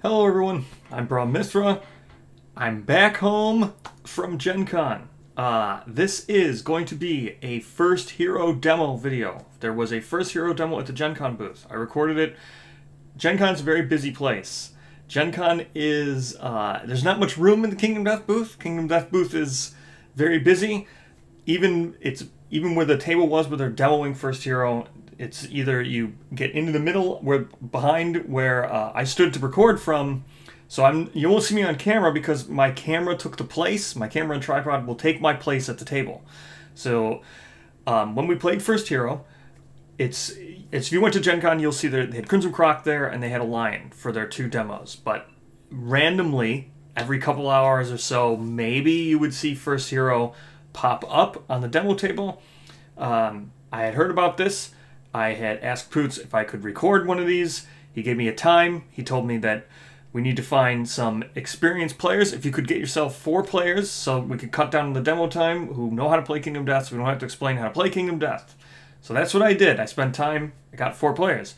Hello everyone, I'm Bra Mithra. I'm back home from Gen Con. Uh, this is going to be a first hero demo video. There was a first hero demo at the Gen Con booth. I recorded it. Gen Con's a very busy place. Gen Con is, uh, there's not much room in the Kingdom Death booth. Kingdom Death booth is very busy. Even, it's, even where the table was where they're demoing first hero, it's either you get into the middle where behind where uh, I stood to record from, so I'm you won't see me on camera because my camera took the place. My camera and tripod will take my place at the table. So um, when we played First Hero, it's it's if you went to Gen Con, you'll see that they had Crimson Croc there and they had a lion for their two demos. But randomly, every couple hours or so, maybe you would see First Hero pop up on the demo table. Um, I had heard about this. I had asked Poots if I could record one of these. He gave me a time. He told me that we need to find some experienced players. If you could get yourself four players, so we could cut down the demo time, who know how to play Kingdom Death, so we don't have to explain how to play Kingdom Death. So that's what I did. I spent time. I got four players.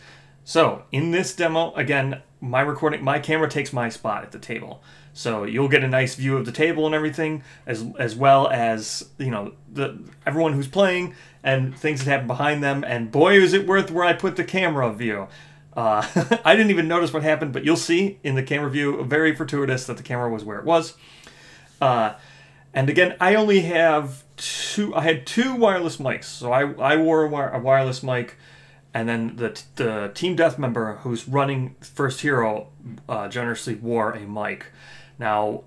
So in this demo, again, my recording, my camera takes my spot at the table. So you'll get a nice view of the table and everything, as as well as you know the everyone who's playing and things that happen behind them. And boy, is it worth where I put the camera view. Uh, I didn't even notice what happened, but you'll see in the camera view, very fortuitous that the camera was where it was. Uh, and again, I only have two. I had two wireless mics, so I I wore a, a wireless mic, and then the the team death member who's running First Hero uh, generously wore a mic. Now,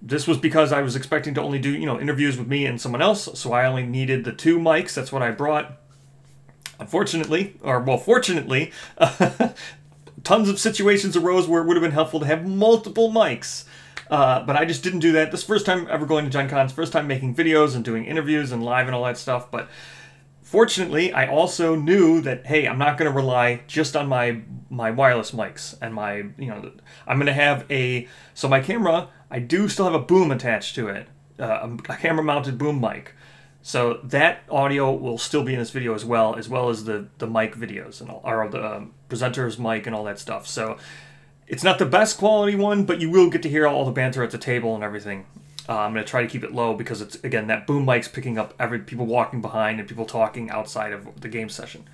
this was because I was expecting to only do you know interviews with me and someone else, so I only needed the two mics. That's what I brought. Unfortunately, or well, fortunately, tons of situations arose where it would have been helpful to have multiple mics. Uh, but I just didn't do that. This first time ever going to Gen Con's, first time making videos and doing interviews and live and all that stuff. But fortunately, I also knew that hey, I'm not going to rely just on my my wireless mics and my you know I'm going to have a so my camera. I do still have a boom attached to it, uh, a camera mounted boom mic. So that audio will still be in this video as well, as well as the the mic videos and all, or the um, presenter's mic and all that stuff. So it's not the best quality one, but you will get to hear all the banter at the table and everything. Uh, I'm going to try to keep it low because it's again that boom mic's picking up every people walking behind and people talking outside of the game session.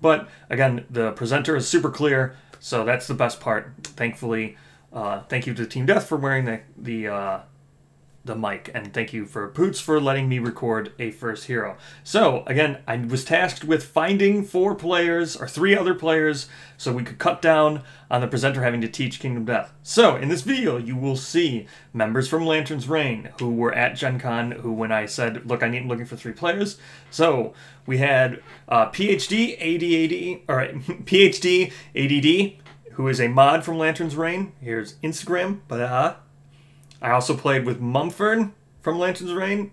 But again, the presenter is super clear, so that's the best part. Thankfully, uh, thank you to Team Death for wearing the the uh, the mic, and thank you for Poots for letting me record a first hero. So, again, I was tasked with finding four players, or three other players, so we could cut down on the presenter having to teach Kingdom Death. So, in this video, you will see members from Lantern's Reign who were at Gen Con, who, when I said, look, I need looking for three players, so we had uh, PhD, ADAD, or PhD, ADD, who is a mod from Lantern's Reign. Here's Instagram, blah, I also played with Mumford from Lantern's Reign.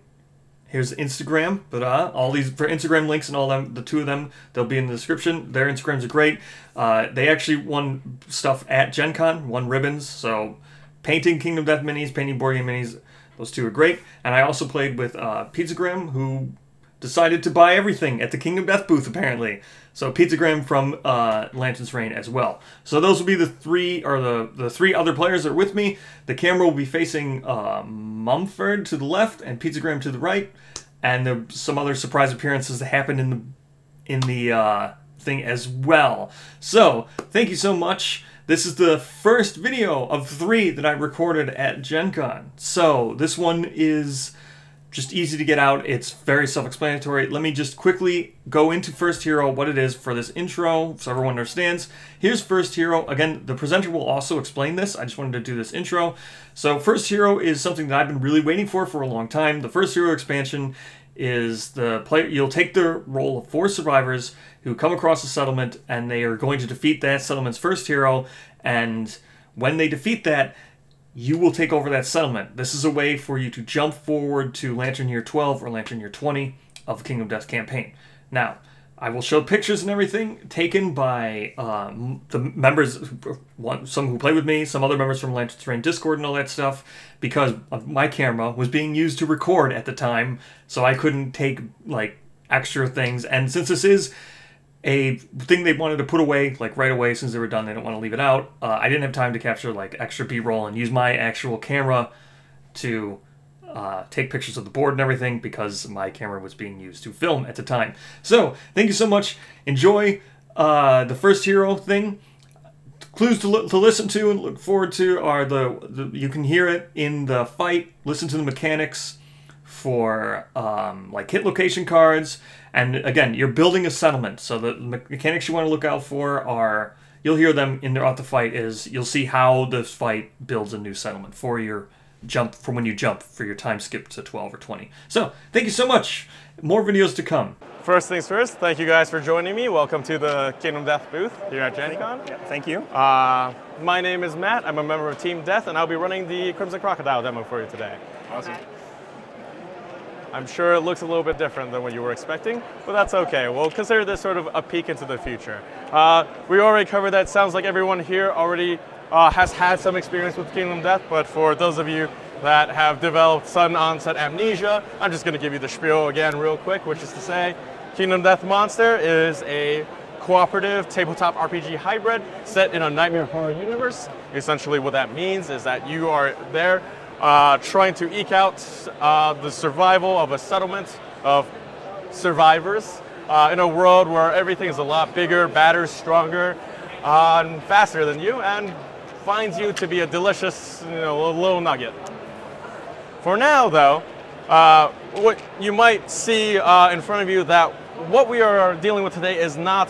Here's Instagram, but uh, all these for Instagram links and all them, the two of them, they'll be in the description. Their Instagrams are great. Uh, they actually won stuff at Gen Con, won ribbons. So painting Kingdom Death minis, painting board game minis, those two are great. And I also played with uh, Pizzagram, who decided to buy everything at the Kingdom Death booth, apparently. So Pizzagram from uh, Lantern's Reign as well. So those will be the three, or the, the three other players that are with me. The camera will be facing uh, Mumford to the left and Pizzagram to the right. And there's some other surprise appearances that happened in the in the uh, thing as well. So thank you so much. This is the first video of three that I recorded at Gen Con. So this one is just easy to get out. It's very self-explanatory. Let me just quickly go into First Hero, what it is for this intro, so everyone understands. Here's First Hero. Again, the presenter will also explain this. I just wanted to do this intro. So First Hero is something that I've been really waiting for for a long time. The First Hero expansion is the player you'll take the role of four survivors who come across a settlement and they are going to defeat that settlement's first hero and when they defeat that you will take over that settlement. This is a way for you to jump forward to Lantern Year 12 or Lantern Year 20 of the Kingdom Death campaign. Now, I will show pictures and everything taken by um, the members, some who play with me, some other members from Lantern's Reign Discord and all that stuff, because my camera was being used to record at the time, so I couldn't take like extra things. And since this is a thing they wanted to put away like right away since they were done. They didn't want to leave it out. Uh, I didn't have time to capture like extra B-roll and use my actual camera to uh, take pictures of the board and everything because my camera was being used to film at the time. So thank you so much. Enjoy uh, the first hero thing. Clues to, to listen to and look forward to are the, the you can hear it in the fight. Listen to the mechanics for um, like hit location cards. And again, you're building a settlement, so the mechanics you want to look out for are you'll hear them in throughout the fight. Is you'll see how this fight builds a new settlement for your jump from when you jump for your time skip to 12 or 20. So thank you so much. More videos to come. First things first, thank you guys for joining me. Welcome to the Kingdom Death booth here at Gen Con. Yeah, thank you. Uh, my name is Matt. I'm a member of Team Death, and I'll be running the Crimson Crocodile demo for you today. Awesome. I'm sure it looks a little bit different than what you were expecting, but that's okay. We'll consider this sort of a peek into the future. Uh, we already covered that. Sounds like everyone here already uh, has had some experience with Kingdom Death, but for those of you that have developed sudden onset amnesia, I'm just going to give you the spiel again real quick, which is to say, Kingdom Death Monster is a cooperative tabletop RPG hybrid set in a nightmare horror universe. Essentially, what that means is that you are there uh, trying to eke out uh, the survival of a settlement of survivors uh, in a world where everything is a lot bigger, badder, stronger, uh, and faster than you, and finds you to be a delicious you know, little nugget. For now, though, uh, what you might see uh, in front of you that what we are dealing with today is not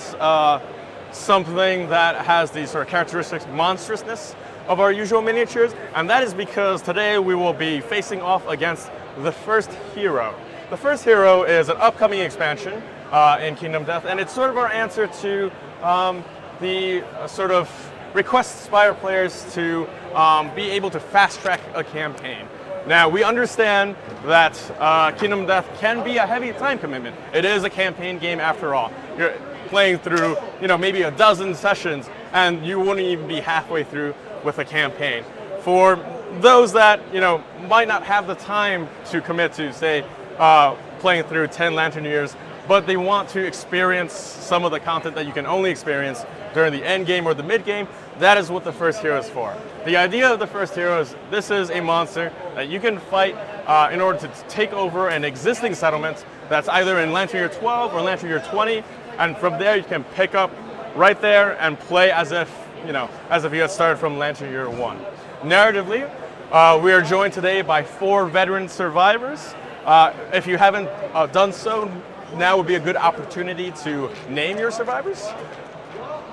something that has the sort of characteristics monstrousness of our usual miniatures, and that is because today we will be facing off against the first hero. The first hero is an upcoming expansion uh, in Kingdom Death, and it's sort of our answer to um, the uh, sort of requests by our players to um, be able to fast track a campaign. Now, we understand that uh, Kingdom Death can be a heavy time commitment. It is a campaign game after all. You're playing through, you know, maybe a dozen sessions, and you wouldn't even be halfway through with a campaign. For those that, you know, might not have the time to commit to, say, uh, playing through 10 Lantern Years, but they want to experience some of the content that you can only experience during the end game or the mid game, that is what the first hero is for. The idea of the first hero is this is a monster that you can fight uh, in order to take over an existing settlement that's either in Lantern Year 12 or Lantern Year 20, and from there you can pick up right there and play as if you know as if you had started from Lantern Year 1. Narratively, uh, we are joined today by four veteran survivors. Uh, if you haven't uh, done so, now would be a good opportunity to name your survivors.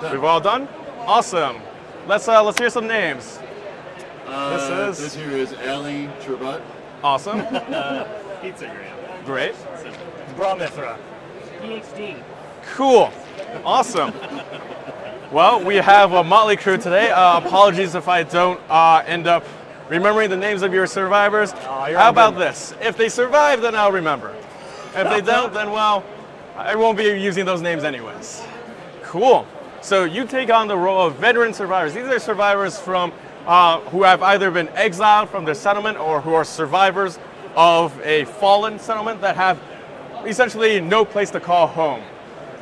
We've all done. Awesome. Let's uh, let's hear some names. Uh, This is- this here is Ellie Trabut. Awesome. Pizza Pizzagram. Great. Bra Mithra. PhD. Cool. Awesome. Well, we have a motley crew today. Uh, apologies if I don't uh, end up remembering the names of your survivors. You're How about good. this? If they survive, then I'll remember. If they don't, then well, I won't be using those names anyways. Cool. So you take on the role of veteran survivors. These are survivors from uh, who have either been exiled from their settlement or who are survivors of a fallen settlement that have essentially no place to call home.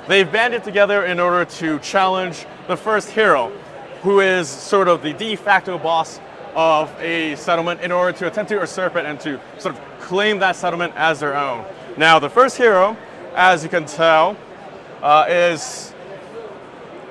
They've banded together in order to challenge the first hero, who is sort of the de facto boss of a settlement, in order to attempt to usurp it and to sort of claim that settlement as their own. Now, the first hero, as you can tell, uh, is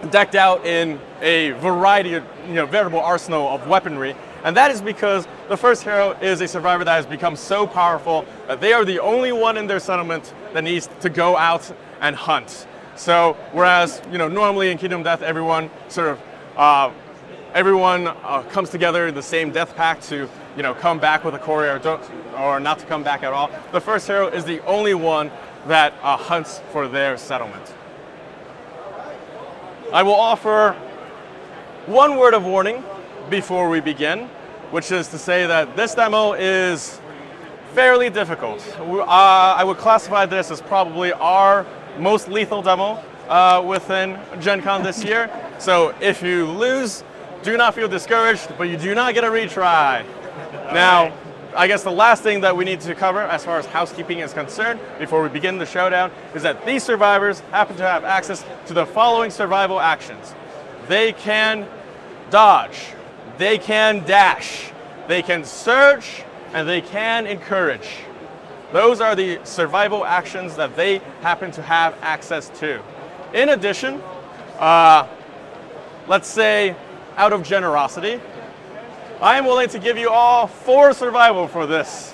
decked out in a variety of, you know, veritable arsenal of weaponry. And that is because the first hero is a survivor that has become so powerful that they are the only one in their settlement that needs to go out and hunt. So whereas, you know, normally in Kingdom Death, everyone sort of, uh, everyone uh, comes together the same death pact to, you know, come back with a courier or, don't, or not to come back at all. The first hero is the only one that uh, hunts for their settlement. I will offer one word of warning before we begin, which is to say that this demo is fairly difficult. Uh, I would classify this as probably our most lethal demo uh, within Gen Con this year. So if you lose, do not feel discouraged, but you do not get a retry. Now, I guess the last thing that we need to cover as far as housekeeping is concerned before we begin the showdown is that these survivors happen to have access to the following survival actions. They can dodge, they can dash, they can search, and they can encourage. Those are the survival actions that they happen to have access to. In addition, uh, let's say out of generosity, I am willing to give you all four survival for this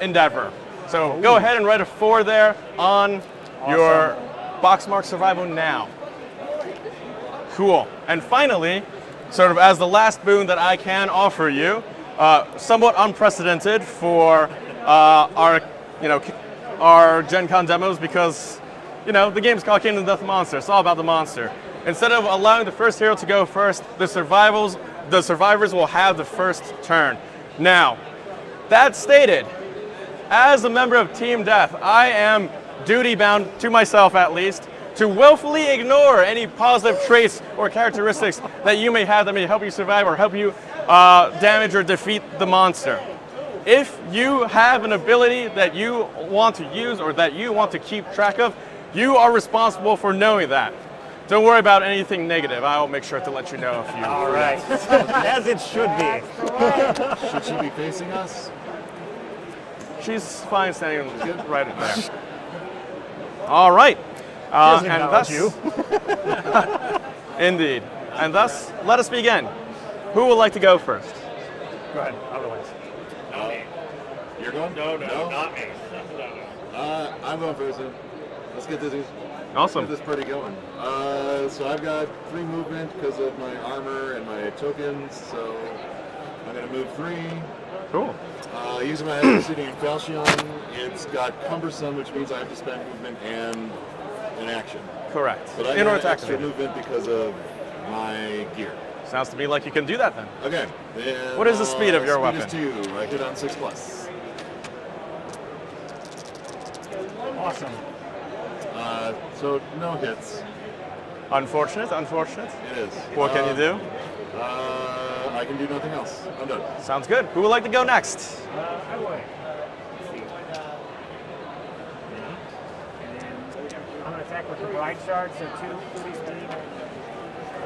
endeavor. So go ahead and write a four there on your box mark survival now. Cool. And finally, sort of as the last boon that I can offer you, uh, somewhat unprecedented for uh, our, you know, our Gen Con demos because, you know, the game's called Kingdom Death Monster. It's all about the monster. Instead of allowing the first hero to go first, the survivals, the survivors will have the first turn. Now, that stated, as a member of Team Death, I am duty bound to myself at least to willfully ignore any positive traits or characteristics that you may have that may help you survive or help you uh, damage or defeat the monster. If you have an ability that you want to use or that you want to keep track of, you are responsible for knowing that. Don't worry about anything negative. I'll make sure to let you know if you. All right. As it should be. Should she be facing us? She's fine standing right in there. All right. Uh, doesn't and acknowledge thus, indeed. And thus, let us begin. Who would like to go first? Go ahead. I'll go next. No. You're going? No, no, not me. Uh, I'm going first. then. Let's get this. Get Awesome. this party going. Uh, so I've got three movement because of my armor and my tokens. So I'm gonna move three. Cool. Uh, using my adversity in Falchion, it's got cumbersome, which means I have to spend movement and an action. Correct. But I In got order to extra activate. movement because of my gear. Sounds to me like you can do that then. Okay. Then, What is the speed of your speed weapon? Is two. I hit on six plus. Awesome. Uh, so no hits. Unfortunate, unfortunate. It is. What can Uh, you do? Uh, I can do nothing else. I'm done. Sounds good. Who would like to go next? Uh, I would. Let's see. And then I'm going to attack with the Bride Shard, so two, three speed.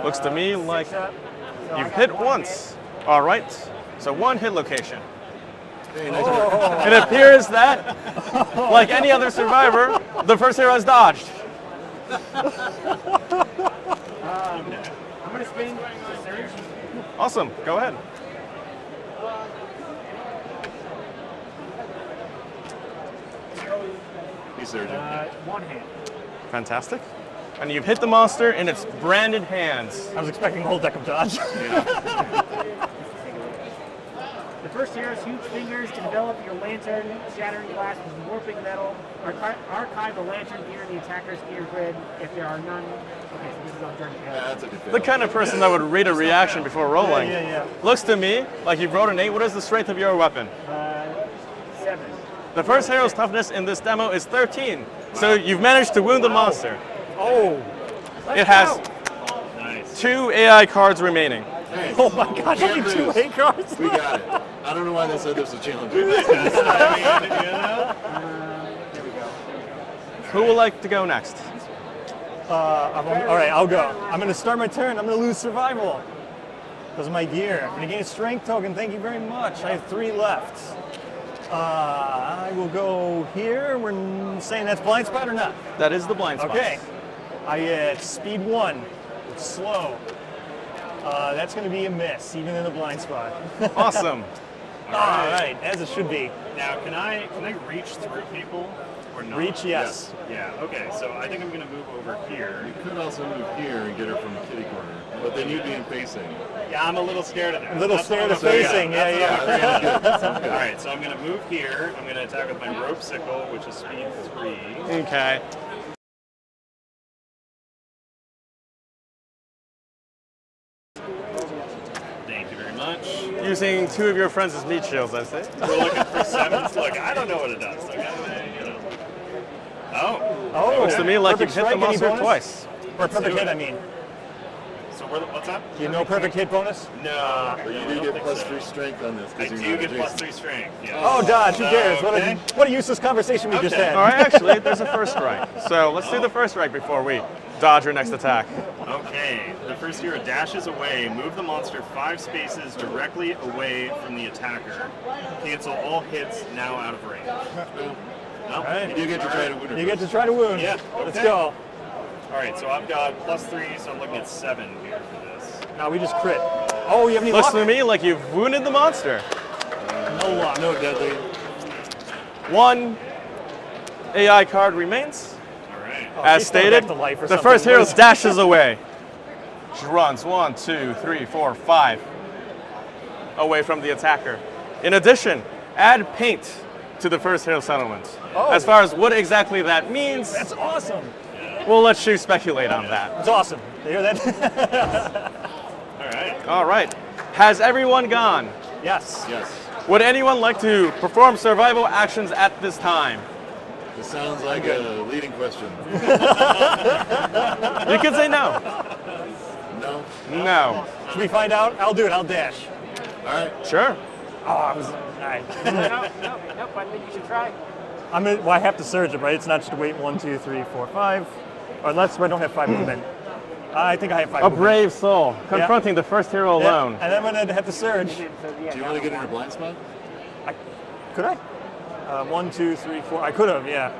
Looks to me like. So you've hit one once. All right. So one hit location. Hey, nice work. It appears that, like any other survivor, the first hero has dodged. I'm going to spin. Awesome. Go ahead. He's surgeon. Uh, one hand. Fantastic. And you've hit the monster in its branded hands. I was expecting a whole deck of dodge. The first hero's huge fingers to develop your lantern, shattering glass with warping metal. Archi- archive the lantern gear in the attacker's gear grid if there are none. Okay, so this is on turn Yeah, that's a. The kind of person that would read a reaction before rolling. Yeah, yeah, Looks to me like you've rolled an 8. What is the strength of your weapon? Uh, seven. The first hero's toughness in this demo is 13. So you've managed to wound the monster. Oh! It has Nice. two AI cards remaining. Hey, Oh my gosh, can't only two lose. Cards? We got it. I don't know why they said this was challenging. Who would like to go next? Uh, I'm, all right, I'll go. I'm going to start my turn. I'm going to lose survival because of my gear. I'm going to gain a strength token. Thank you very much. I have three left. Uh, I will go here. We're saying that's blind spot or not? That is the blind spot. Okay. I get speed one. It's slow. Uh, that's going to be a miss, even in the blind spot. Awesome. All right, as it should be. Now, can I can I reach through people or not? Reach, yes. Yeah. Okay. So I think I'm gonna move over here. You could also move here and get her from the kitty corner, but then you'd be in facing. Yeah, I'm a little scared of that. A little That's scared of afraid facing. Yeah, That's yeah. what I'm afraid of. Good. Sounds good. All right. So I'm gonna move here. I'm gonna attack with my rope sickle, which is speed three. Okay. Thank you very much. Using two of your friends as meat shields, I say. We're looking for sevens. Look, I don't know what it does. Like, I, you know. Oh. Oh, Looks to me like you've perfect hit the strike, any monster bonus? twice. Or perfect hit, it. I mean. So we're, what's up? Do you know perfect hit bonus? No. But you I do get plus so. three strength on this. 'cause I you're do not get adjacent. three strength. Yes. Oh, dodge. Who uh, cares? What, okay. a, what a useless conversation we just Okay. had. All right, actually, there's a first strike. So let's do the first strike before we dodge your next attack. Okay, the first hero dashes away, move the monster five spaces directly away from the attacker. Cancel all hits now out of range. No? right. You get to try to win. You get to try to wound. Yeah, Let's go. All right, so I've got plus three, so I'm looking at seven here for this. Now we just crit. Oh, you have any Looks luck? to me like you've wounded the monster. No luck. No deadly. One AI card remains. All right. Oh, As stated, to life the first hero dashes away. She runs one, two, three, four, five away from the attacker. In addition, add paint to the first hero settlement. Oh. As far as what exactly that means, That's awesome. we'll let you speculate on that. That's awesome. You hear that? All right. All right. Has everyone gone? yes. Yes. Would anyone like to perform survival actions at this time? This sounds like a leading question. You can say no. No. No. Should we find out? I'll do it. I'll dash. All right. Sure. Oh, I was. All right. no, no, nope, I think you should try. I'm gonna, well, I have to surge it, right? It's not just wait one, two, three, four, five. Or unless I don't have five movement. I think I have five A movement. brave soul confronting the first hero Yeah, alone. And I'm gonna have to surge. Do you want to get in a blind spot? Could I? Uh, one, two, three, four. I could have, yeah.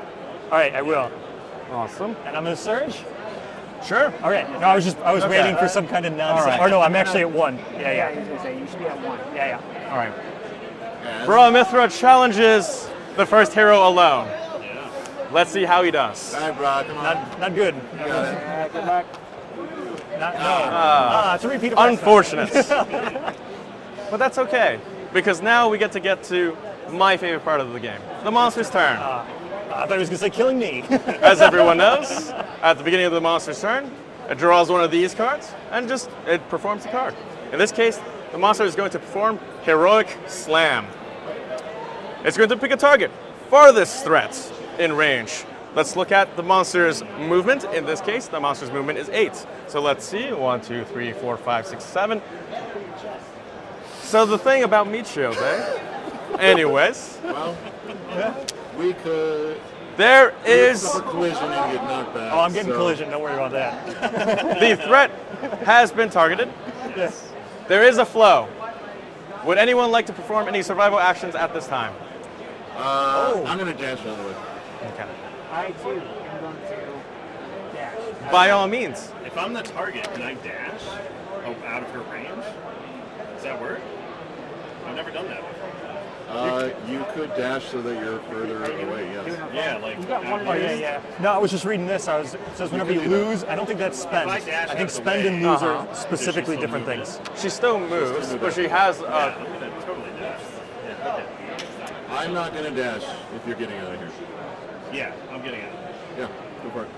All right, I will. Awesome. And I'm gonna surge. Sure. All right. No, I was just I was Okay. waiting for some kind of nonsense. right. Or no, I'm actually at one. Yeah, Yeah, yeah, I was gonna say you should be at one. yeah, yeah. All right. Yeah. Bra Mithra challenges the first hero alone. Yeah. Let's see how he does. All right, bro. Come on. Not not good. You got it. Uh, good luck. Not, no. Ah, it's a repeat of. Unfortunate. but that's okay, because now we get to get to my favorite part of the game the monster's turn. I thought he was gonna say killing me. As everyone knows, at the beginning of the monster's turn, it draws one of these cards and just it performs the card. In this case, the monster is going to perform Heroic Slam. It's going to pick a target, farthest threat in range. Let's look at the monster's movement. In this case, the monster's movement is eight. So let's see one, two, three, four, five, six, seven. So the thing about meat shields, eh? Anyways, Well, we could. there is collision and get knocked back. oh, I'm getting so- collision. Don't worry about that. the threat has been targeted. Yes. There is a flow. Would anyone like to perform any survival actions at this time? Uh, I'm gonna dash out of the way. Okay. I too am going to dash. By all means. If I'm the target, can I dash oh, out of her range? Does that work? I've never done that before. Uh, you could dash so that you're further away. Yes. Yeah, like. You got one Oh yeah, yeah. No, I was just reading this. I was it says whenever you can do that. lose, I don't think that's spend. I dash I think out of the spend way- and lose Uh-huh. are specifically still different moving. things. She still moves, still but she that. has Yeah, uh, I'm gonna totally dash. Yeah, okay. I'm not gonna dash if you're getting out of here. Yeah, I'm getting out. Yeah, go for it.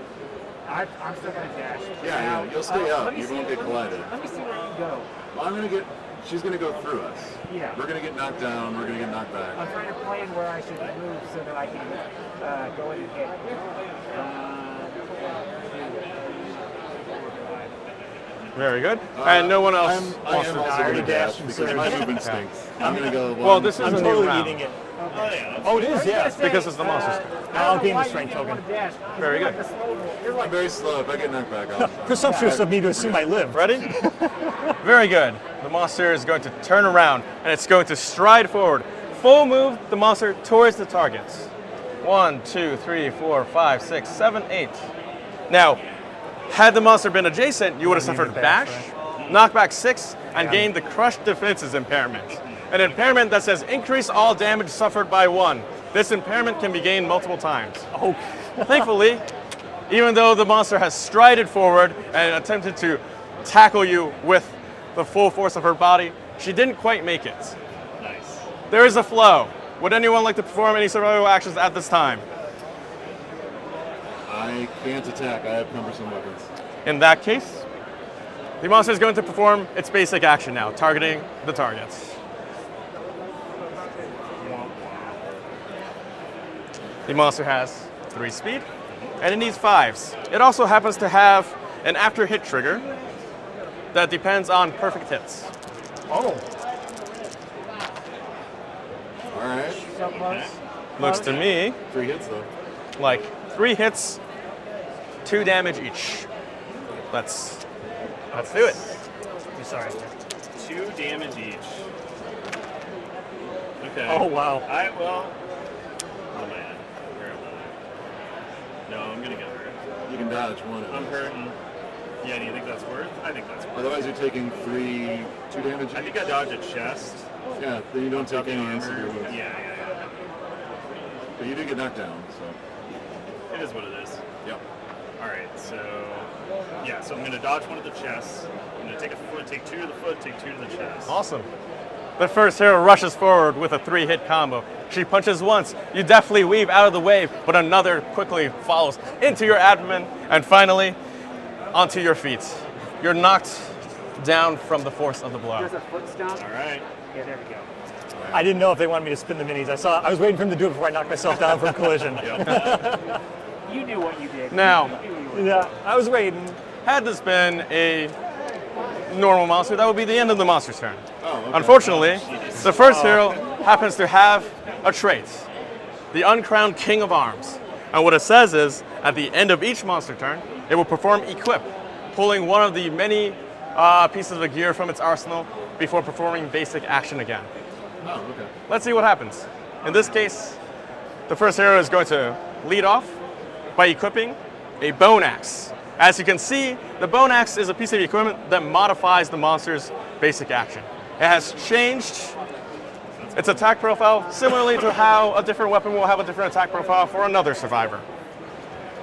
I, I'm still going to dash. Yeah, yeah, you'll stay uh, up. You see won't get collided. Let me see where you go. I'm gonna get. She's gonna go through us. Yeah. We're gonna get knocked down. We're gonna get knocked back. I'm trying to plan where I should move so that I can uh, go in and hit. Uh, very good. and no one else I'm, I am also gonna dash dashed because surged. my movement stinks. I'm gonna go. Well, one, this is I'm a new totally round. eating it. Oh, yeah. Oh, it is. Yeah. because it's the monster's turn. I'll gain the strength token. want to Very good. Like a slow roll. You're I'm very slow. If I get knocked back, I'll. Presumptuous of me to assume I live. Ready? Very good. The monster is going to turn around and it's going to stride forward. Full move the monster towards the targets. One, two, three, four, five, six, seven, eight. Now, had the monster been adjacent, you would have suffered dash, bash, knockback six, and gained the crushed defenses impairment. An impairment that says increase all damage suffered by one. This impairment can be gained multiple times. Oh, Thankfully, even though the monster has strided forward and attempted to tackle you with the full force of her body, she didn't quite make it. Nice. There is a flow. Would anyone like to perform any survival actions at this time? I can't attack. I have cumbersome weapons. In that case, the monster is going to perform its basic action now, targeting the targets. The monster has three speed, and it needs fives. It also happens to have an after hit trigger that depends on perfect hits. Oh, All right. Looks to me Three hits though. like three hits, two damage each. Let's let's do it. I'm sorry. Two damage each. Okay. Oh wow. I well. What am I at? Where am I? No, I'm gonna get hurt. You can dodge one. of I'm those. hurting. Yeah, do you think that's worth? I think that's worth. Otherwise, you're taking three, two damage. I think I dodge a chest. Yeah, then you don't take any armor. severe wounds. Yeah, yeah, yeah. But you do get knocked down, so. It is what it is. Yep. All right, so yeah, so I'm gonna dodge one of the chests. I'm gonna take a foot, take two to the foot, take two to the chest. Awesome. The first hero rushes forward with a three hit combo. She punches once. You definitely weave out of the wave, but another quickly follows into your abdomen and finally onto your feet. You're knocked down from the force of the blow. There's a foot stomp. All right. Yeah, there we go. I didn't know if they wanted me to spin the minis. I saw. I was waiting for him to do it before I knocked myself down from collision. You knew what you did. Now, You you Yeah, I was waiting. had this been a normal monster, that would be the end of the monster's turn. Unfortunately, the first hero happens to have a trait, the uncrowned king of arms. And what it says is, at the end of each monster turn, it will perform equip, pulling one of the many uh, pieces of gear from its arsenal before performing basic action again. Oh, okay. Let's see what happens. In this case, the first hero is going to lead off by equipping a bone axe. As you can see, the bone axe is a piece of equipment that modifies the monster's basic action. It has changed its attack profile similarly to how a different weapon will have a different attack profile for another survivor.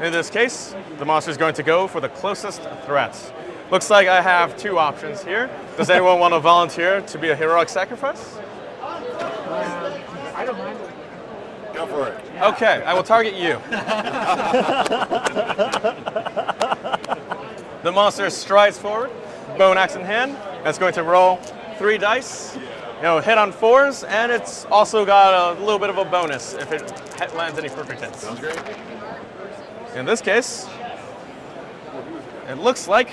In this case, the monster is going to go for the closest threat. Looks like I have two options here. Does anyone want to volunteer to be a heroic sacrifice? Uh, I don't mind. Go for it. Okay, I will target you. the monster strides forward, bone axe in hand, and it's going to roll three dice. You know, hit on fours, and it's also got a little bit of a bonus if it lands any perfect hits. Sounds great. In this case, it looks like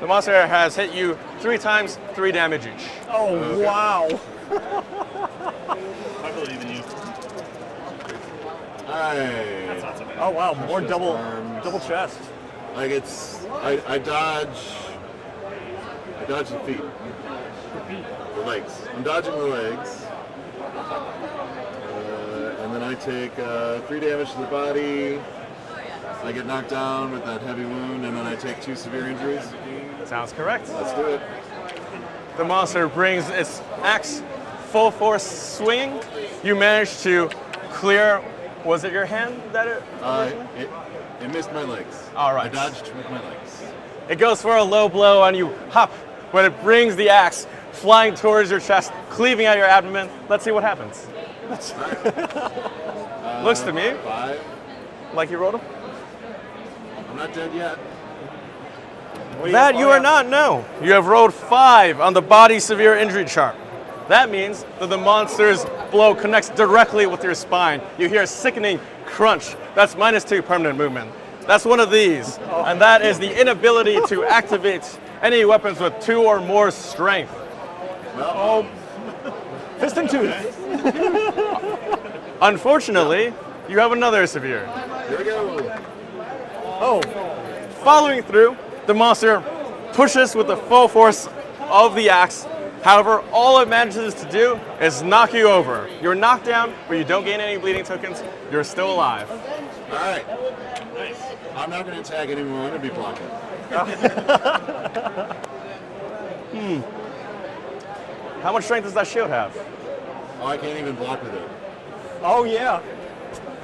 the monster has hit you three times, three damage each. Oh wow. I believe in you. All right. That's not so bad. Oh wow. More Chest double, arms. double chest. Like it's, I, I dodge, I dodge the feet, the legs. I'm dodging the legs. Uh, and then I take uh, three damage to the body. I get knocked down with that heavy wound, and then I take two severe injuries. Sounds correct. Let's do it. The monster brings its axe full force swinging. You manage to clear. Was it your hand that it? Uh, it, it missed my legs. All right. I dodged with my legs. It goes for a low blow and you hop, when it brings the axe flying towards your chest, cleaving at your abdomen. Let's see what happens. Looks to me uh, Five. like you rolled him. I'm not dead yet. What That you oh, are not, no. You have rolled five on the body severe injury chart. That means that the monster's blow connects directly with your spine. You hear a sickening crunch. That's minus two permanent movement. That's one of these. Oh. And that is the inability to activate any weapons with two or more strength. Oh. Fist and tooth. Unfortunately, you have another severe. Here we go. Oh. Following through, the monster pushes with the full force of the axe. However, all it manages to do is knock you over. You're knocked down, but you don't gain any bleeding tokens. You're still alive. All right. Nice. I'm not going to attack anyone. I'm going to be blocking. Hmm. How much strength does that shield have? Oh, I can't even block with it. Oh yeah.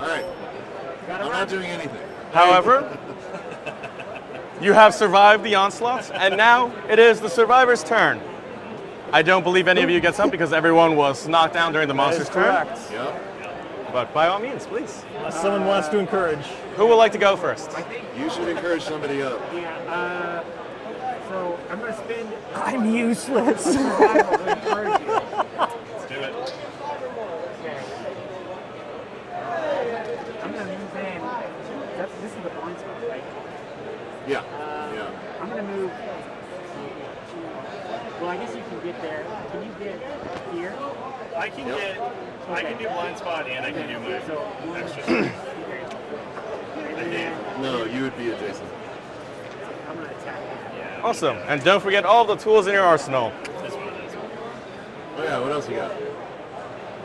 All right. I'm not doing anything. However, you have survived the onslaught, and now it is the survivor's turn. I don't believe any of you gets up because everyone was knocked down during the That is monster's turn. correct. Yep. But by all means, please. Unless someone wants to encourage. Who would like to go first? I think You should encourage somebody up. Yeah, uh, so I'm gonna spend I'm useless. survival to encourage you. Let's do it. I'm gonna move in. That's, this is the blind spot, right? Yeah. Um, yeah. I'm gonna move Well, I guess you can get there. Can you get here? I can Yep. get, I can do blind spot and I can do my So extra here, strength. and then No, you would be adjacent. I'm gonna attack. Yeah. Awesome. And don't forget all the tools in your arsenal. This one is. Oh yeah, what else you got?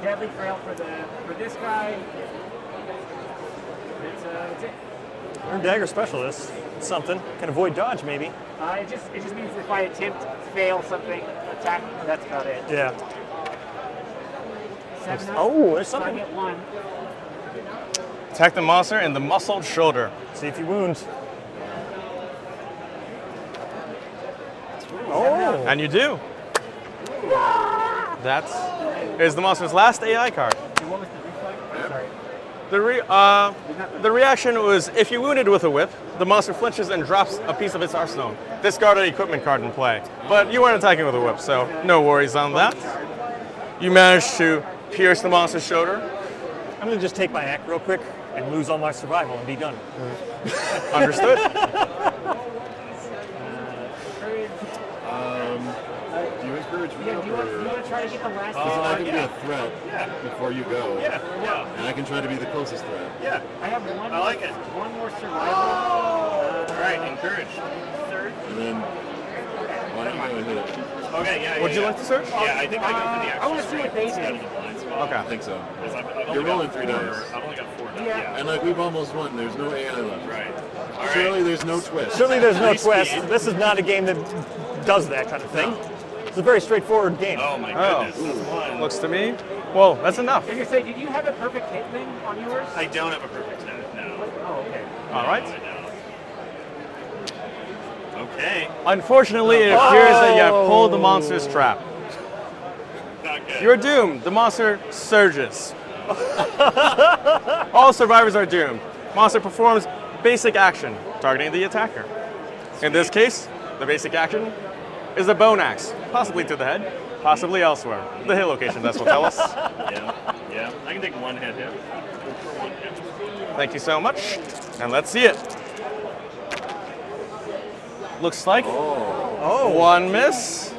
Deadly frail for the for this guy. That's, uh, that's it. Or dagger specialist. It's something. Can avoid dodge maybe. Uh, it just it just means if I attempt fail something, attack. That's about it. Yeah. Seven. Oh, there's So I something. get one. Attack the monster in the muscled shoulder. See if you wound. And you do. That is the monster's last AI card. And what was the. The, re- uh, the reaction was if you wounded with a whip, the monster flinches and drops a piece of its arsenal. Discard an equipment card in play. But you weren't attacking with a whip, so no worries on that. You managed to pierce the monster's shoulder. I'm gonna just take my act real quick and lose all my survival and be done. Understood. Courage. Um, do you Yeah, do you want, do you want to try to get the last so I one? can be a threat yeah. before you go? Yeah, yeah, And I can try to be the closest threat. yeah. I have one. I like more, it. One more survival. All right, encourage. Third. And then why don't you go and hit it? Okay, yeah, yeah. Would you yeah. like to search? Yeah, I think I go for the Uh, extra I wanna see what strength they instead do. of the blind spot. I think so. I've, I've You're rolling three four- dice. I've only got four dice. Yeah. Yeah. And like we've almost won. There's no AI left. Right. All right. Surely there's no twist. Surely there's no twist. This is not a game that does that kind of thing. It's a very straightforward game. Oh my Oh. goodness. That's. Looks to me. Well, that's enough. Did you say, did you have a perfect hit thing on yours? I don't have a perfect hit. No. Oh, okay. All right. No, Okay. Unfortunately, it oh. appears that you have pulled the monster's trap. Not good. You're doomed. The monster surges. All survivors are doomed. Monster performs basic action, targeting the attacker. In this case, the basic action is a bone axe, possibly to the head, possibly elsewhere. The hit location, that's what tell us. yeah. Yeah. I can take one hit hit. For one hit. Thank you so much. And let's see it. Looks like Oh. one miss,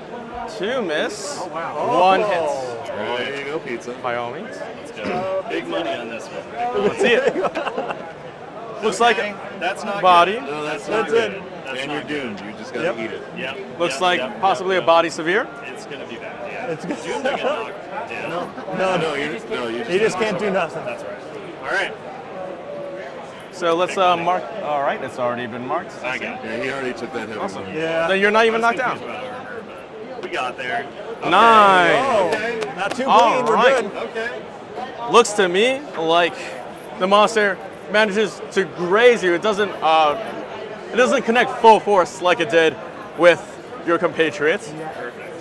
two miss, oh, wow. one hit. All right, there you go, pizza. By all means. Let's go. Big money on this one. Let's see it. Looks like that's not body. Good. No, that's, That's not it. good. That's and you're doomed. You just gotta Yep. eat it. Yep. Looks yep, like yep, possibly yep, a body severe. It's gonna be bad. Yeah. It's good. Doomed to get knocked down. No, no, you no, you You just can't do nothing. That's right. All right. So let's uh, mark. All right, it's already been marked. I got it. Yeah, he already took that hit. Awesome. Yeah. No, you're not even knocked down. confused about Armor, but We got there. Okay. Nine. Oh, not too All bleed. We're good. Okay. Looks to me like the monster manages to graze you. It doesn't. Uh, it doesn't connect full force like it did with your compatriots,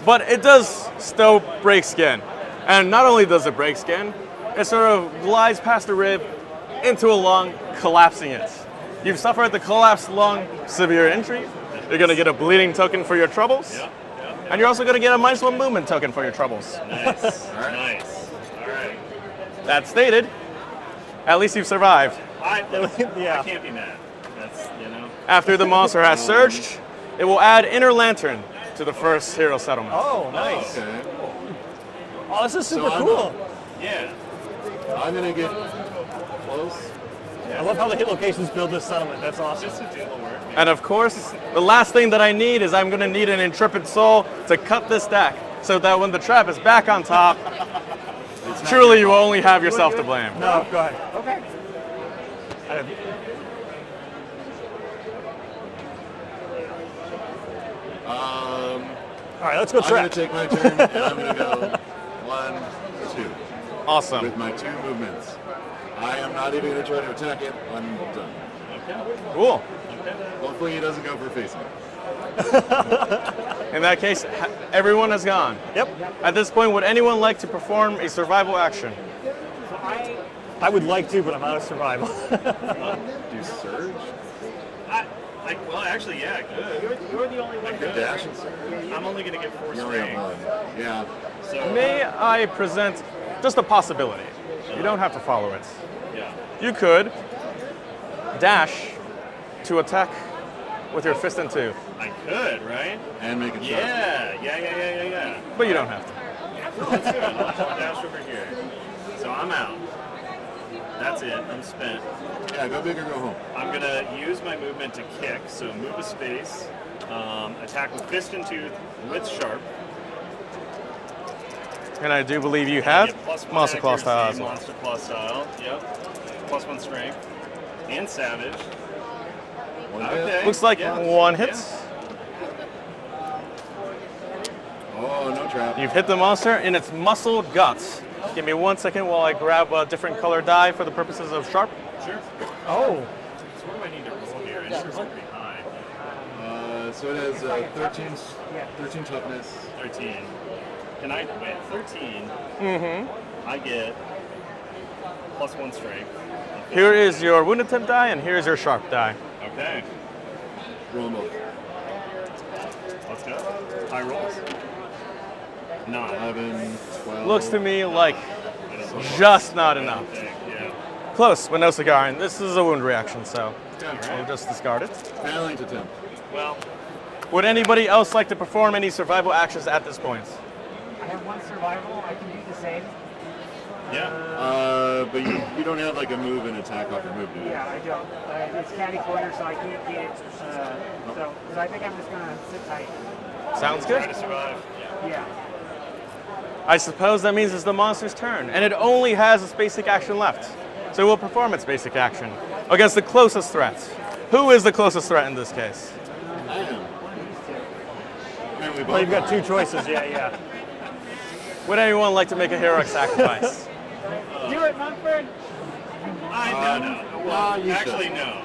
but it does still break skin. And not only does it break skin, it sort of glides past the rib into a lung, collapsing it. You've suffered the collapsed lung, severe injury. You're gonna get a bleeding token for your troubles, Yep. Yep. and you're also gonna get a minus one movement token for your troubles. Nice. All right. Nice. All right. That stated, at least you've survived. I, Yeah. I can't be mad. That's you know. After the monster has surged, it will add Inner Lantern to the first hero settlement. Oh, nice. Okay. Oh, this is super I'm cool. Yeah. I'm gonna get close. I love how the hit locations build this settlement. That's awesome. Just to do the work. And of course, the last thing that I need is I'm going to need an Intrepid Soul to cut this deck so that when the trap is back on top, truly you only have yourself to blame. No, go ahead. Okay. Um, All right, let's go I'm gonna take my turn and I'm gonna go one, two Awesome. with my two movements. I am not even gonna try to attack it. I'm done. Cool. Hopefully he doesn't go for facing. In that case, everyone has gone. Yep. At this point, would anyone like to perform a survival action? I, I would like to, but I'm out of survival. Do surge? I, I, well, actually, yeah, I could. you're, you're the only one. Could dash? I'm only gonna get four You only have one. Yeah. So uh, May I present just a possibility? You don't have to follow it. yeah. You could dash to attack with your fist and tooth. I could, right? And make it sharp. Yeah. Yeah. Yeah. Yeah. Yeah. But you don't have to. Let's do it. I'll dash over here. So I'm out. That's it. I'm spent. Yeah, go big or go home. I'm gonna use my movement to kick. So move a space. Um, attack with fist and tooth with sharp. And I do believe you have plus one Monster Claw style as well. Monster Claw style. Yep. Plus one strength. And savage. One Okay. hit. Looks like Yeah. one Yeah. Oh, no trap. You've hit the monster in its muscle guts. Give me one second while I grab a different color die for the purposes of sharp. Sure. Oh, So what do I need to roll here? It's just pretty high. Uh, so it has uh, 13, 13 toughness. 13. Can I wait? 13. Mm-hmm. I get plus one strength. Here is your wounded temp die, and here's your sharp die. Okay. Roll them both. Let's go. High rolls. Nine. 11, 12. Looks to me like I don't know. just not enough. don't think, Yeah. Close, but no cigar, and this is a wound reaction, so Temp. we'll just discard it. Failing to temp. Well, Would anybody else like to perform any survival actions at this point? I have one survival. I can do the same. yeah. Uh, but you, you don't have like a move and attack off your move, do you? Yeah, I don't. Uh, it's catty corner, so I can't get. Uh, so, because I think I'm just gonna sit tight. Sounds Try good. to survive. Yeah. I suppose that means it's the monster's turn, and it only has its basic action left. So we'll perform its basic action against the closest threat. Who is the closest threat in this case? I am. We well, you've got two choices. Yeah, yeah. Would anyone like to make a heroic sacrifice? Do it, Mumford. I Um, no, no. well, you Actually, should. no.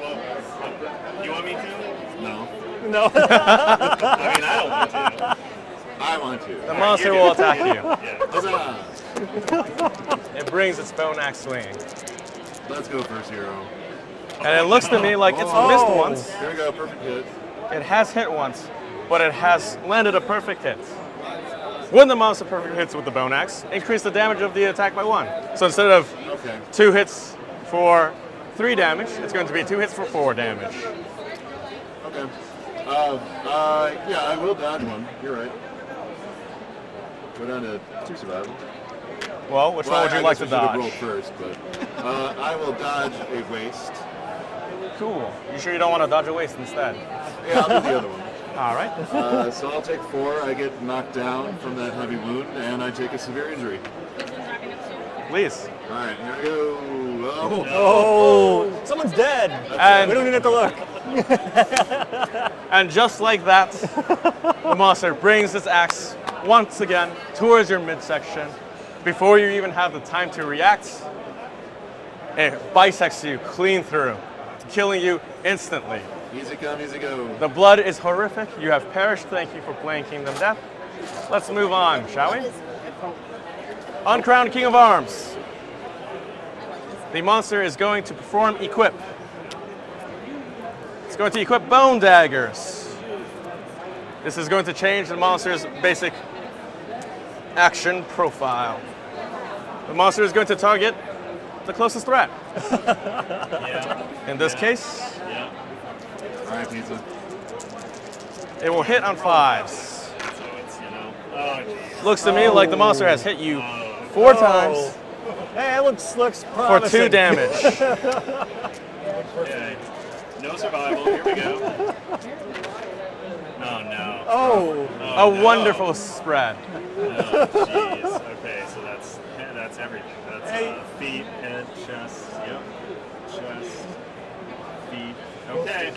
Well, you want me to? No. No. I mean, I don't want to. I want to. The to. monster will attack you. Yeah. It brings its bone axe swinging. Let's go for zero. And it looks to me like it's Oh. missed once. Here we go, perfect hit. It has hit once, but it has landed a perfect hit. When the monster perfect hits with the bone axe, increase the damage of the attack by one. So instead of Okay. two hits for three damage, it's going to be two hits for four damage. Okay. Uh, uh, yeah, I will dodge one. You're right. Go down to two survival. Well, which one would you I like to guess I should've dodge? rolled first, but uh, I will dodge a waste. Cool. You sure you don't want to dodge a waste instead? Yeah, I'll do the other one. All right. Uh, so I'll take four. I get knocked down from that heavy wound, and I take a severe injury. Please. All right, here we go. Oh, Oh, someone's dead. And- we don't even have to look. And just like that, the monster brings its axe once again towards your midsection. Before you even have the time to react, it bisects you clean through, killing you instantly. easy come, easy go. The blood is horrific. You have perished. Thank you for playing Kingdom Death. Let's move on, shall we? Uncrowned King of Arms. The monster is going to perform equip. It's going to equip bone daggers. This is going to change the monster's basic action profile. The monster is going to target the closest threat. Yeah. In this case, Yeah. All right, pizza. it will hit on fives. So you know. Oh. Looks to me like the monster has hit you four Oh. times Hey, it looks looks promising. for two damage. Okay. No survival. Here we go. Oh, no. Oh, Oh, A no. wonderful spread. Oh, jeez. Okay, so that's that's everything. That's Hey. uh, feet, head, chest. Yep. Chest, feet. Okay.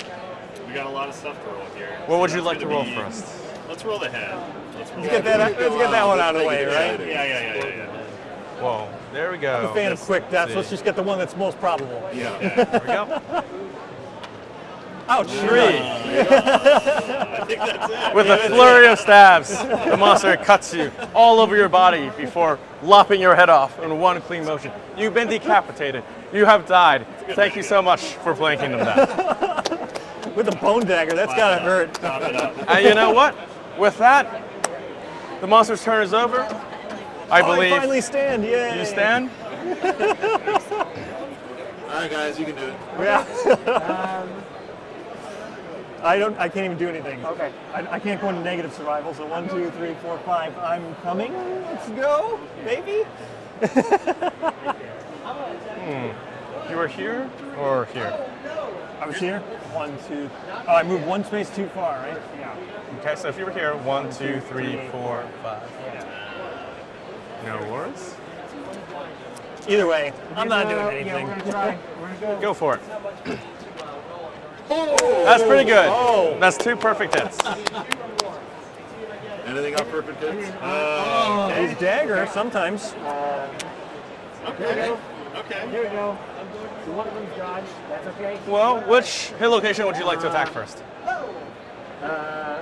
We got a lot of stuff to roll here. What would you like to roll be- first? Let's roll the head. Let's roll let's get that. Let's get that one out of the way, right? Yeah, yeah, yeah, yeah, yeah. Whoa, there we go. I'm a fan of quick deaths. Let's just get the one that's most probable. Yeah. There we go. Ouch! Three. I think that's it. With a flurry of stabs, the monster cuts you all over your body before lopping your head off in one clean motion. You've been decapitated. You have died. Thank you so much for playing Kingdom Death. With a bone dagger, that's gotta hurt. Top it up. And you know what? With that, the monster's turn is over. I Oh, I believe finally stand. yeah. you stand. All right, guys, you can do it. Yeah. Um, I don't. I can't even do anything. Okay. I, I can't go into negative survival. So one, two, three, four, five. I'm coming. Let's go, baby. Hmm. You were here or here? I was here. One, two. Oh, I moved one space too far, right? Yeah. Okay, so if you were here, one, two, three, four, five. No worries. Either way, I'm not doing anything. Yeah, we're gonna try. We're gonna go. Go for it. That's pretty good. Oh. That's two perfect hits. Anything off perfect hits? He's dagger sometimes. Okay. Okay. Here we go. So one of them's dodge. That's okay. Well, which hit location would you like to attack first? Uh,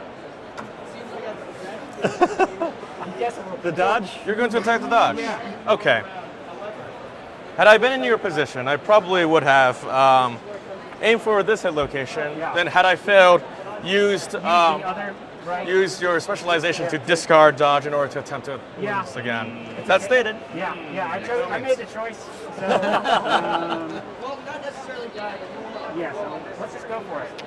I'm guessing we'll The dodge. You're going to attack the dodge? Yeah. Okay. Had I been in your position, I probably would have um, aimed for this hit location. Yeah. Then, had I failed, used the um, right. use your specialization to discard dodge in order to attempt to Yeah. this again. That's stated. Yeah, yeah. I chose. I made the choice. So, um, yeah. So let's just go for it.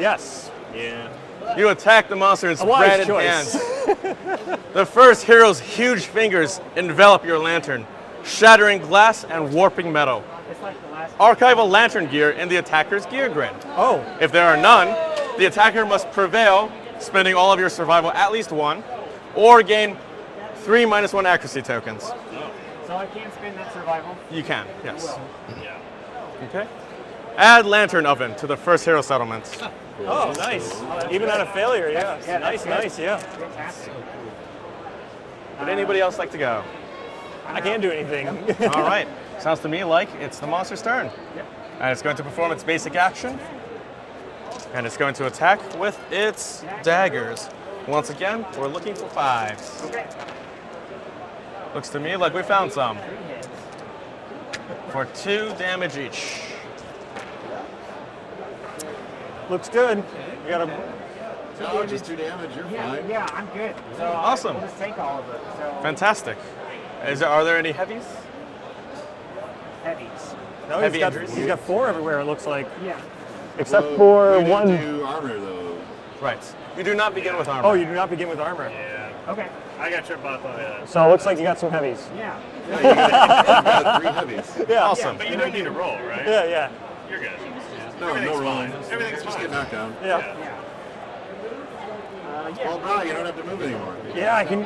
Yes. Yeah. You attack the monster in its A wise branded choice. hands. the first hero's huge fingers envelop your lantern, shattering glass and warping metal. It's like the last. Archival lantern gear in the attacker's gear grid. Oh, If there are none, the attacker must prevail, spending all of your survival at least one, or gain three minus one accuracy tokens. Oh. So I can't spin that survival. You can, yes. Yeah. Okay. Add lantern oven to the first hero settlement. oh, nice. Even on a failure, yeah. Yeah, nice, good. nice, yeah. Fantastic. Would anybody else like to go? I can't do anything. All right. Sounds to me like it's the monster's turn. Yep. And it's going to perform its basic action. And it's going to attack with its daggers. Once again, we're looking for fives. Okay. Looks to me like we found some. For two damage each. Looks good. You got a. Oh, just two damage. You're Yeah, fine. yeah, I'm good. So Awesome. We'll just take all of it. So Fantastic. Is there, are there any heavies? Heavies. No, Heavy he's got, injuries? he's got four everywhere. It looks like, Yeah. except Well, for you one. didn't do armor though. Right. You do not begin with armor. Oh, you do not begin with armor. Yeah. Okay. I got tripped off on that. So it looks like you got some heavies. Yeah. Yeah, you got, three heavies. Yeah. Awesome. But you don't need to roll, right? Yeah, yeah, You're good. No, Everything's no rolling. fine. Everything's Just fine. get knocked down. yeah. Yeah. Uh, yeah. Well, now you don't have to move anymore Yeah, I can.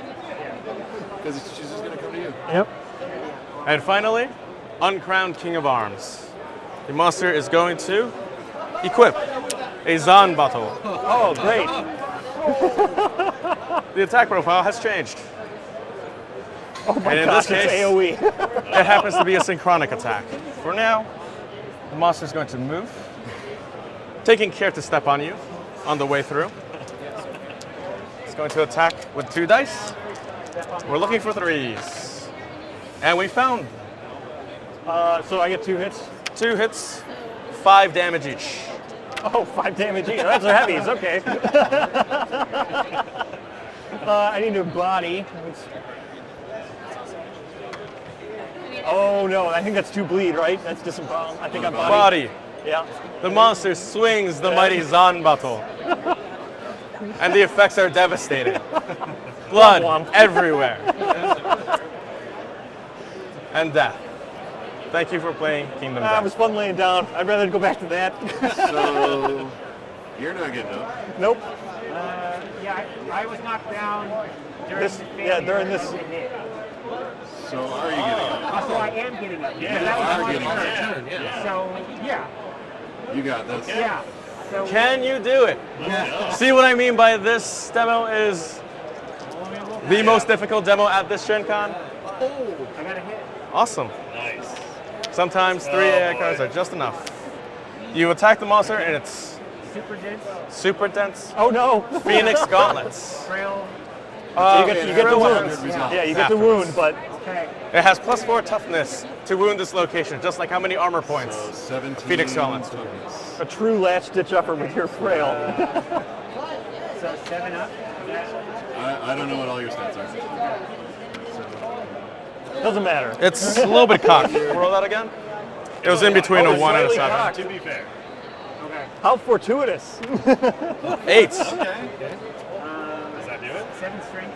because she's just gonna come to you. Yep. And finally, Uncrowned King of Arms. The monster is going to equip a Zanbato. Oh, great. The attack profile has changed. Oh my And in gosh, this it's case- AoE. It happens to be a synchronic attack. For now, the monster is going to move, taking care to step on you on the way through. It's going to attack with two dice. We're looking for threes. And we found uh, so I get two hits. two hits, five damage each. Oh, five damage each. That's a heavies. Okay. uh, I need to body. Oh no, I think that's two bleed, right? That's disembowel. I think I'm body. Body. Yeah. The monster swings the mighty Zanbato. And the effects are devastating. Blood everywhere. and death. Thank you for playing Kingdom Ah, it was fun laying down. I'd rather go back to that. So you're not getting up. nope. Uh, yeah, I, I was knocked down during This- the yeah, during this- of the hit. So are you getting up? Oh, so I am getting up. Yeah, that was are my getting turn. up. So, yeah, You got this. yeah. So, Can you do it? Yeah. See what I mean by this demo is the most difficult demo at this Gen Con? Oh, I got a hit. Awesome. Nice. Sometimes three Oh, AI cards are just enough. You attack the monster and it's Super dense, super dense. Oh no. Phoenix Gauntlets. trail. Uh, you get, you get the wound. Yeah, you get the wound, but Okay. It has plus four toughness to wound this location, just like how many armor points? So 17 Phoenix Gauntlets. a true latch stitch upper with your frail. So, seven up. I, I don't know what all your stats are. Doesn't matter. It's a little bit cocked. Roll that again. It was in between Oh, a one and a slightly seven. cocked. To be fair. Okay. How fortuitous. Eight. Okay. Uh, does that do it? Seven strength.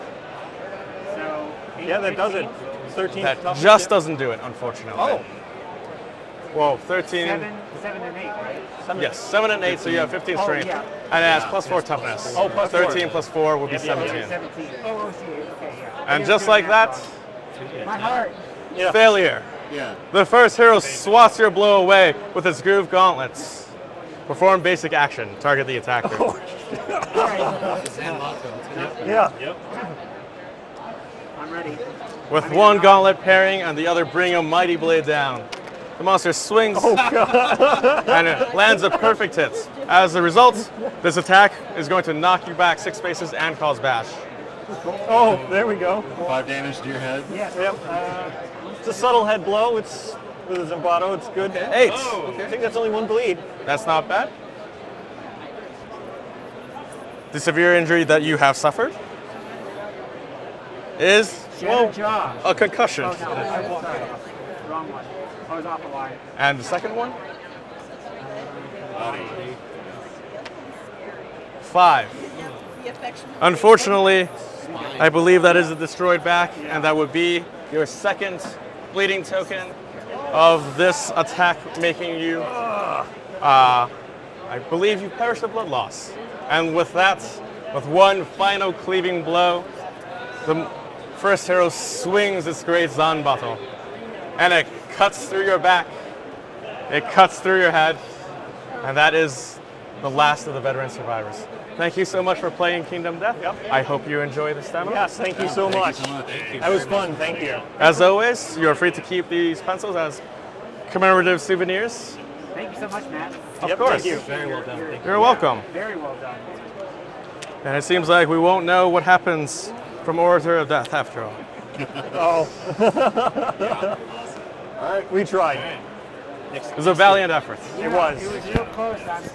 So. eight, yeah, that does it. 15, 13 That just yeah. doesn't do it, unfortunately. Oh, Whoa, 13. Seven, seven and eight, right? seven- Yes, 7 and 8, so you have 15 Oh, yeah. And it has plus 4 toughness. Oh, plus four. 13 plus 4 would be Yeah, yeah, 17. Seventeen. Oh, oh, see, okay, yeah. And just like math that, wrong. My heart. Yeah. failure. Yeah. The first hero swats your blow away with its groove gauntlets. Perform basic action. Target the attacker. All right, Yeah. Yep. I'm ready. With one gauntlet pairing and the other bring a mighty blade down. The monster swings oh, and it lands a perfect hit. As a result, this attack is going to knock you back six spaces and cause bash. Oh, there we go. Five damage to your head. Yes. Yep. Uh, It's a subtle head blow. It's with a Zanbato. It's good. Eight. Oh. I think that's only one bleed. That's not bad. The severe injury that you have suffered is, shattered well, a concussion. Oh, no, I was sorry. Wrong one. I was off the line. And the second one? Five. Unfortunately, I believe that is a destroyed back, and that would be your second bleeding token of this attack, making you. Uh, I believe you perished of blood loss. And with that, with one final cleaving blow, the first hero swings its great Zanbato, and it cuts through your back, it cuts through your head, and that is the last of the veteran survivors. Thank you so much for playing Kingdom Death. Yep. I hope you enjoy the demo. Yes, thank you so much. That was fun. Thank you. As always, you're free to keep these pencils as commemorative souvenirs. Thank you so much, Matt. Of Yep, course. thank you. Very well done. You're welcome. Very well done. And it seems like we won't know what happens from Orator of Death after all. Oh, All right. we tried. It was a valiant effort. It was. It was real close. I'm so